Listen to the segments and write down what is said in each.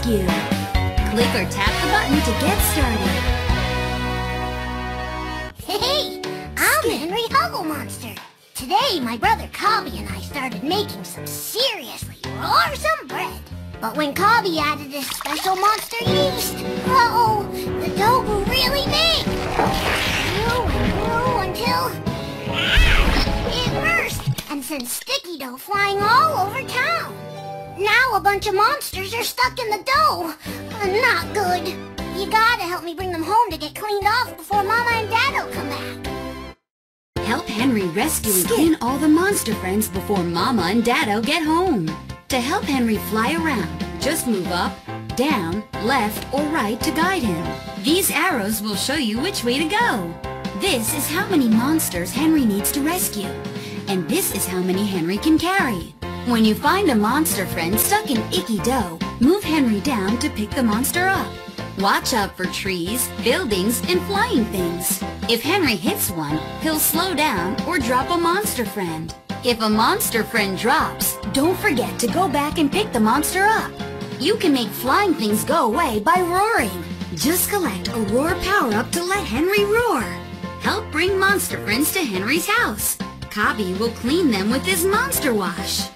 rescue. Click or tap the button to get started. Hey, I'm Henry Hugglemonster. Today, my brother Cobby and I started making some seriously awesome bread. But when Cobby added his special monster yeast, uh-oh, the dough grew really big. Grew and grew until it burst and sent sticky dough flying all over town. Now a bunch of monsters are stuck in the dough. Uh, not good. You gotta help me bring them home to get cleaned off before Mama and Dad'll come back. Help Henry rescue and clean all the monster friends before Mama and Daddo get home. To help Henry fly around, just move up, down, left, or right to guide him. These arrows will show you which way to go. This is how many monsters Henry needs to rescue. And this is how many Henry can carry. When you find a monster friend stuck in icky dough, move Henry down to pick the monster up. Watch out for trees, buildings, and flying things. If Henry hits one, he'll slow down or drop a monster friend. If a monster friend drops, don't forget to go back and pick the monster up. You can make flying things go away by roaring. Just collect a roar power-up to let Henry roar. Help bring monster friends to Henry's house. Cobby will clean them with his monster wash.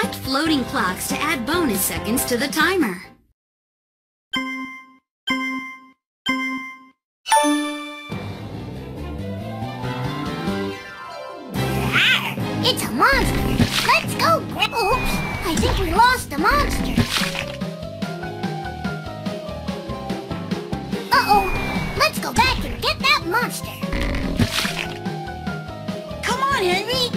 Collect floating clocks to add bonus seconds to the timer. It's a monster. Let's go. Oops, I think we lost the monster. Uh-oh, let's go back and get that monster. Come on, Henry.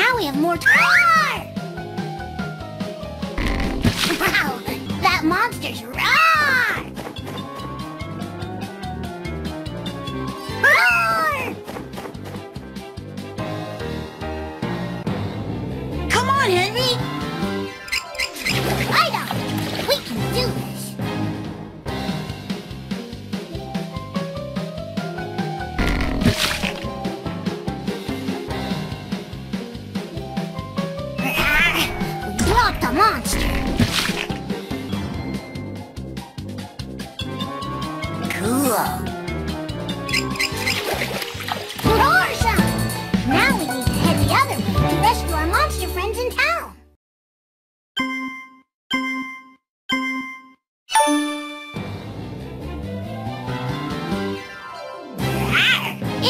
Now we have more time. Wow, that monster's roar! Roar! Come on, Henry.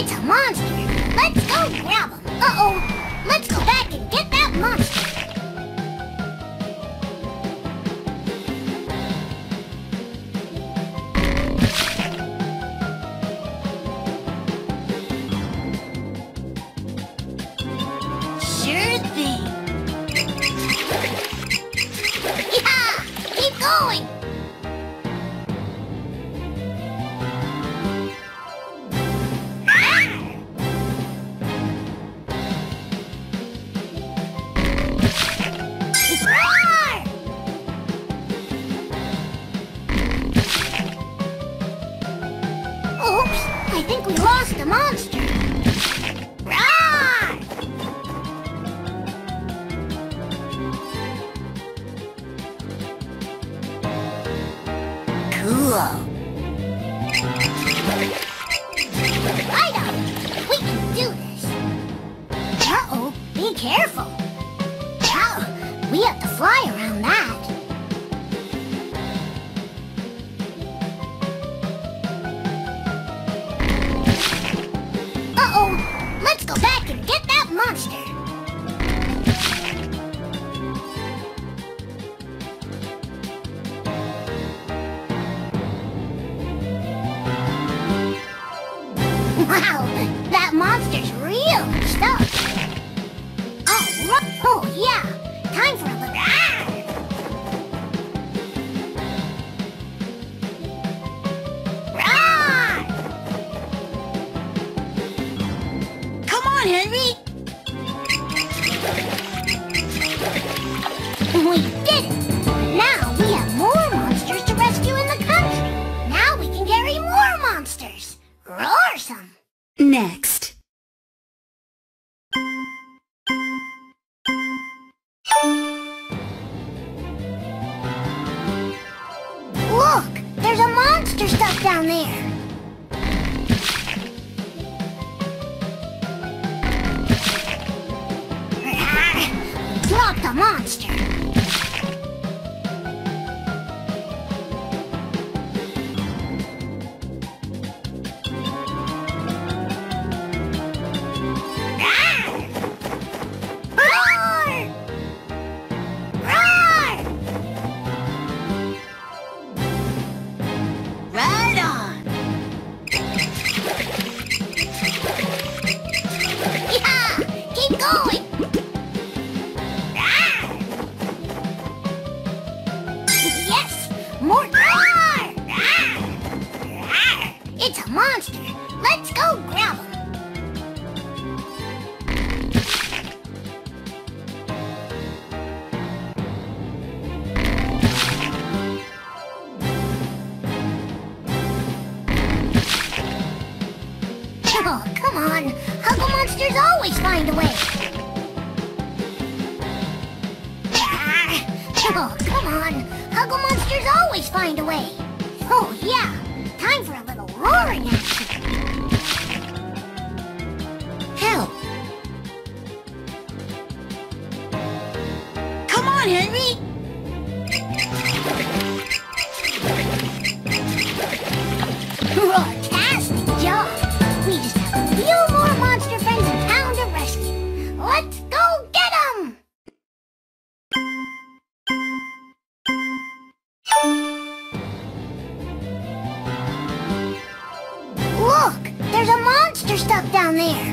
It's a monster. Let's go grab him. Uh-oh. Let's go back and get Cool. Right on. We can do this. Uh-oh, be careful. Oh, we have to fly around yeah, time for the monster! Oh, come on! Hugglemonsters always find a way! Ah! Oh, come on! Hugglemonsters always find a way! Oh, yeah! Time for a little roaring action! Help! Come on, Henry! Stuck down there!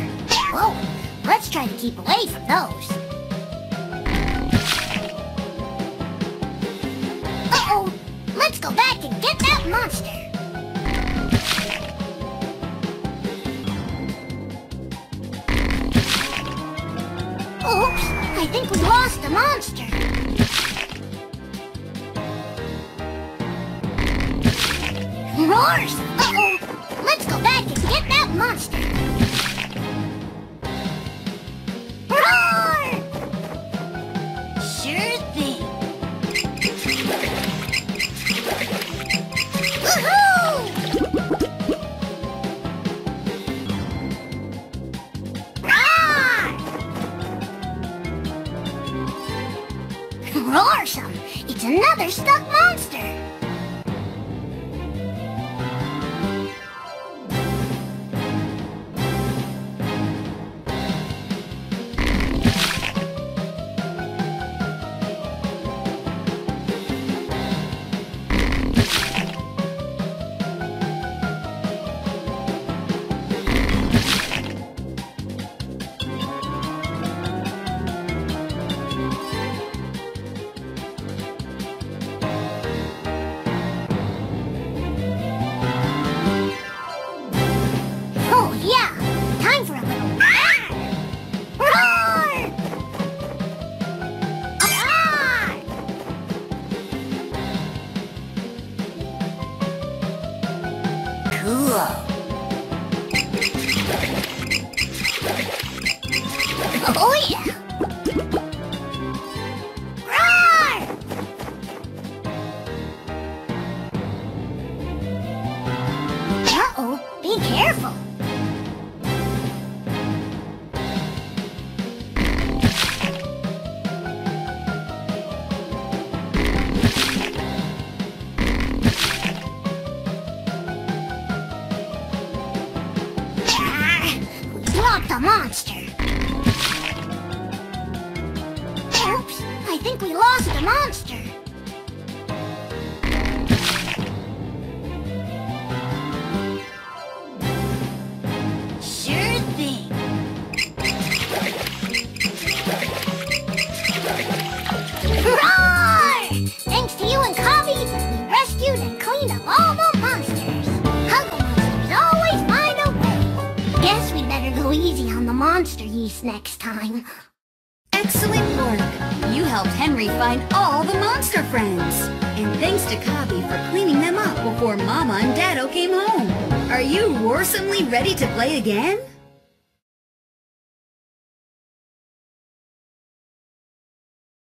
Whoa! Let's try to keep away from those. Uh-oh! Let's go back and get that monster! Oops! I think we lost the monster. Roars! Uh-oh! Let's go back and get that monster. Roarsome! It's another stuck monster! Oh, yeah! Monster yeast next time. Excellent work! You helped Henry find all the monster friends. And thanks to Cobby for cleaning them up before Mama and Daddo came home. Are you roarsomely ready to play again?